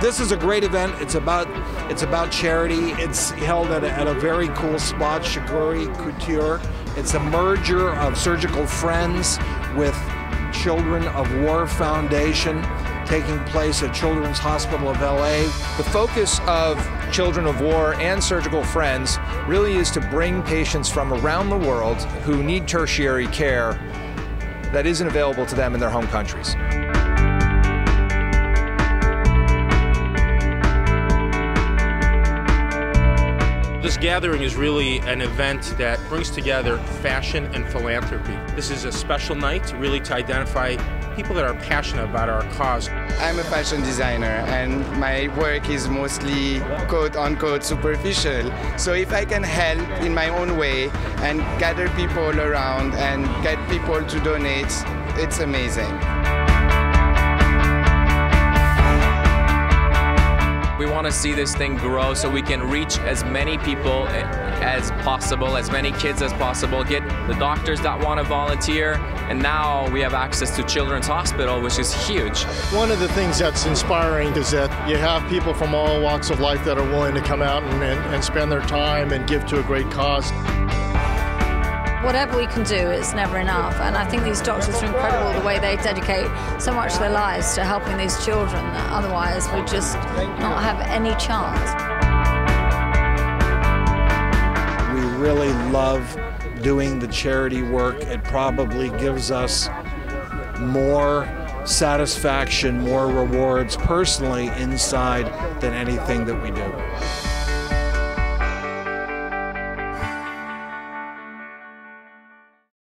this is a great event. It's about it's about charity. It's held at a, at a very cool spot, Chagoury Couture. It's a merger of Surgical Friends with Children of War Foundation taking place at Children's Hospital of LA. The focus of Children of War and Surgical Friends really is to bring patients from around the world who need tertiary care that isn't available to them in their home countries. This gathering is really an event that brings together fashion and philanthropy. This is a special night really to identify people that are passionate about our cause. I'm a fashion designer and my work is mostly quote unquote superficial. So if I can help in my own way and gather people around and get people to donate, it's amazing. Want to see this thing grow so we can reach as many people as possible, as many kids as possible, get the doctors that want to volunteer, and now we have access to Children's Hospital, which is huge. One of the things that's inspiring is that you have people from all walks of life that are willing to come out and, and, and spend their time and give to a great cause whatever we can do, it's never enough. And I think these doctors are incredible the way they dedicate so much of their lives to helping these children that otherwise would just not have any chance. We really love doing the charity work. It probably gives us more satisfaction, more rewards personally inside than anything that we do.